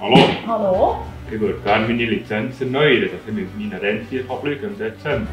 Hallo, Hallo? ich würde gerne meine Lizenz erneuern, dass ich mit meinen Rentieren fliegen kann im Dezember.